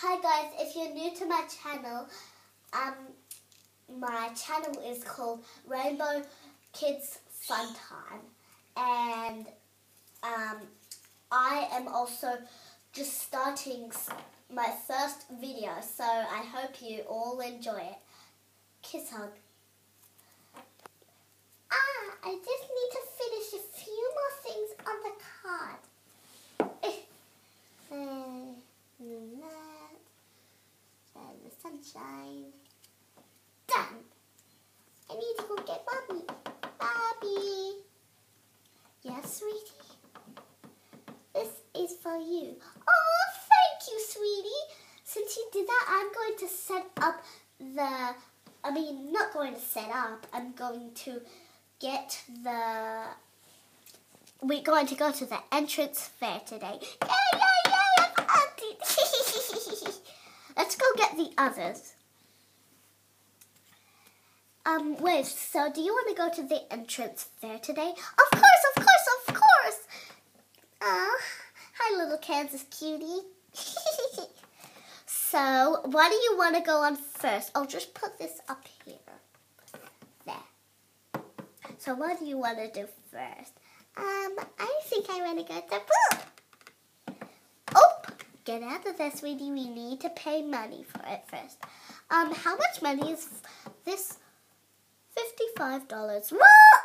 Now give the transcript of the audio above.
Hi guys, if you're new to my channel, um, my channel is called Rainbow Kids Fun Time, and um, I am also just starting my first video, so I hope you all enjoy it. Kiss hug. Ah, I just need to finish a few more things on the card. Uh, that, and the sunshine. Done. I need to go get Bobby. Bobby. Yes, sweetie? This is for you. Oh, thank you, sweetie. Since you did that, I'm going to set up the. I mean, not going to set up. I'm going to get the. We're going to go to the entrance fair today. Yay! I'm auntie. Let's go get the others. Um, wait, so do you want to go to the entrance fair today? Of course, of course, of course! Ah, hi, little Kansas cutie. so, why do you want to go on first? I'll just put this up here. There. So, what do you want to do first? Um, I think I want to go to the pool. Get out of there, sweetie. We need to pay money for it first. Um, how much money is this? Fifty-five dollars. What?